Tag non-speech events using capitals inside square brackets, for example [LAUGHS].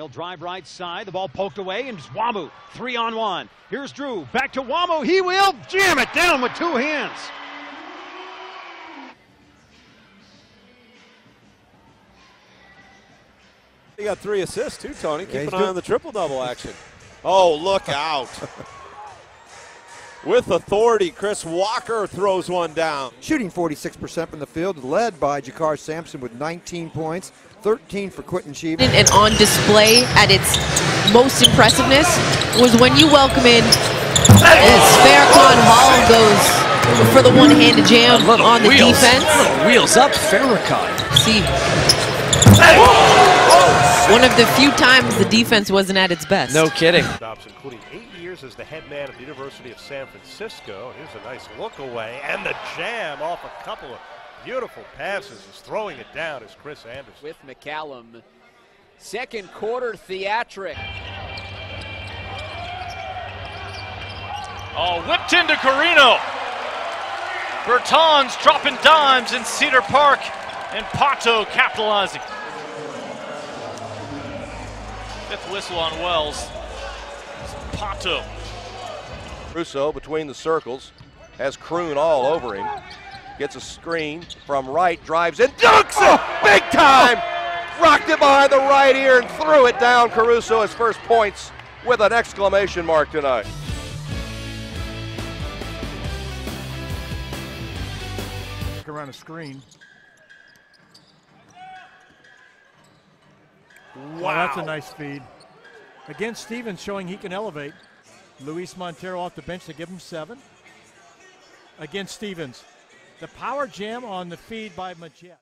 They'll drive right side. The ball poked away, and it's Wamu three on one. Here's Drew back to Wamu. He will jam it down with two hands. He got three assists too, Tony. Keep Yeah, an eye good. on the triple double action. Oh, look out. [LAUGHS] With authority, Chris Walker throws one down. Shooting 46% from the field, led by Jakarr Sampson with 19 points, 13 for Quentin Sheevan. and on display at its most impressiveness was when you welcome in as Farrakhan Hall goes for the one-handed jam Little on the wheels, defense. Wheels up, Farrakhan. See, one of the few times the defense wasn't at its best. No kidding. Stops, including eight years as the head man at the University of San Francisco. Here's a nice look away, and the jam off a couple of beautiful passes is throwing it down is Chris Anderson. with McCallum. Second quarter theatric. Oh, whipped into Garino. Bertans dropping dimes in Cedar Park, and Pato capitalizing. Fifth whistle on Wells. It's Pato. Russo between the circles has Kroon all over him. Gets a screen from right, drives in, dunks it big time. Rocked it behind the right ear and threw it down. Caruso his first points with an exclamation mark tonight. around a screen. Wow. that's a nice feed. Again, Stevens showing he can elevate. Luis Montero off the bench to give him seven. Again, Stevens. The power jam on the feed by Majet.